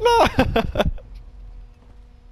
no!